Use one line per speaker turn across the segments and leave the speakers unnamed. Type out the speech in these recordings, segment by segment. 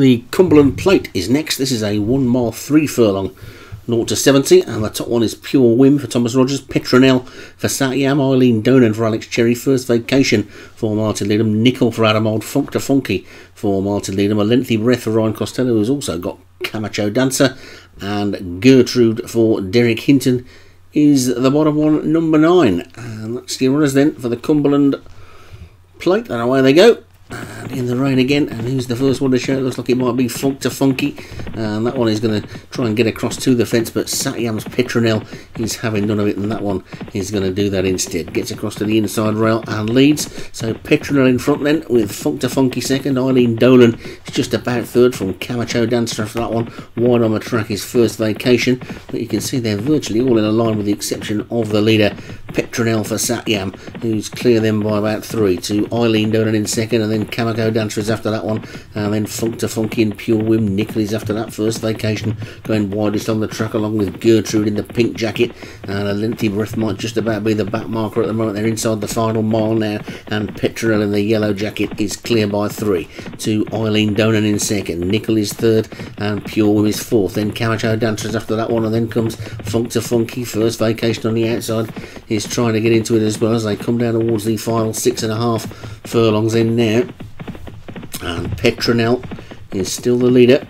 The Cumberland Plate is next. This is a one mile, three furlong, 0 to 70, and the top one is Pure Whim for Thomas Rogers, Petronel for Satyam, Eileen Donan for Alex Cherry, First Vacation for Martin Leadham, Nickel for Adam Old, Funk to Funky for Martin Leadham, A Lengthy Breath for Ryan Costello, who's also got Camacho Dancer, and Gertrude for Derek Hinton is the bottom one, number nine. And that's the runners then for the Cumberland Plate, and away they go. And in the rain again, and who's the first one to show? It looks like it might be Funk to Funky. And that one is going to try and get across to the fence, but Satyam's Petronel is having none of it, and that one is going to do that instead. Gets across to the inside rail and leads. So Petronel in front then, with Funk to Funky second. Eileen Donan is just about third from Camacho Dancer for that one. Wide on the track is first vacation, but you can see they're virtually all in a line with the exception of the leader, for Satyam, who's clear them by about three to Eileen Donan in second, and then Camacho Dancer after that one, and then Funk to Funky and Pure Whim Nickel after that first vacation, going widest on the track along with Gertrude in the pink jacket, and a lengthy breath might just about be the back marker at the moment. They're inside the final mile now, and Petronel in the yellow jacket is clear by three to Eileen Donan in second, Nickel is third, and Pure Whim is fourth. Then Camacho Dancer after that one, and then comes Funk to Funky, first vacation on the outside, is trying to get into it as well as they come down towards the final six and a half furlongs in now and Petronel is still the leader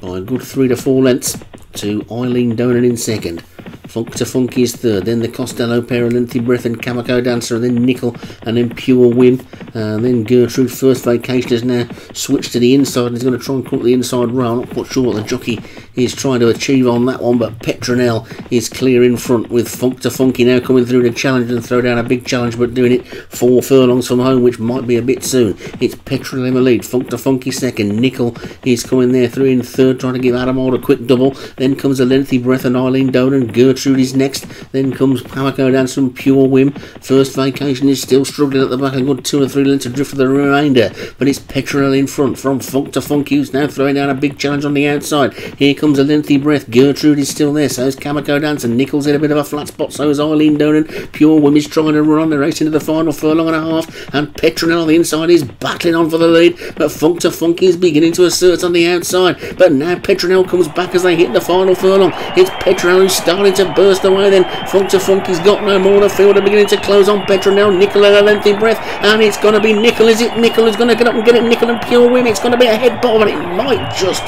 by a good three to four lengths to Eileen Donan in second. Funk to Funky is uh, third, then the Costello pair of Lengthy Breath and Camacho Dancer, and then Nickel, and then Pure Whim, uh, and then Gertrude. First Vacation has now switched to the inside and is going to try and cut the inside rail. Not quite sure what the jockey is trying to achieve on that one, but Petronel is clear in front with Funk to Funky now coming through to challenge and throw down a big challenge, but doing it four furlongs from home, which might be a bit soon. It's Petronel in the lead, Funk to Funky second, Nickel is coming there through in third, trying to give Adam Old a quick double. Then comes a Lengthy Breath and Eileen Donan, Gertrude Gertrude is next. Then comes Camacho Dancer pure whim. First vacation is still struggling at the back. A good two or three lengths adrift for the remainder. But it's Petronel in front from Funk to Funk. Who's now throwing down a big challenge on the outside. Here comes a lengthy breath. Gertrude is still there. So is Camacho Dance. And Nickel's in a bit of a flat spot. So is Eileen Donan. Pure Whim is trying to run the race into the final furlong and a half. And Petronel on the inside is battling on for the lead. But Funk to Funk is beginning to assert on the outside. But now Petronel comes back as they hit the final furlong. It's Petronel who's starting to burst away then. Funk to Funky's got no more. The field are beginning to close on Petronel. Nickel at a lengthy breath. And it's going to be Nickel. Is it Nickel who's going to get up and get it? Nickel and Pure Whim. It's going to be a head bob and it might just,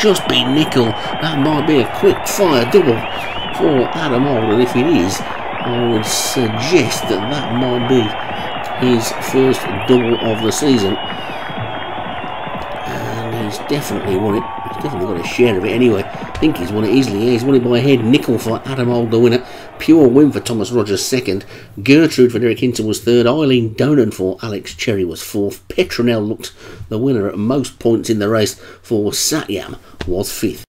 just be Nickel. That might be a quick fire double for Adam Old. And if it is, I would suggest that that might be his first double of the season. Definitely won it. He's definitely got a share of it anyway. I think he's won it easily. Yeah, he's won it by a head. Nickel for Adam Old, the winner. Pure Whim for Thomas Rogers, second. Gertrude for Derek Hinton was third. Eileen Donan for Alex Cherry was fourth. Petronel looked the winner at most points in the race for Satyam was fifth.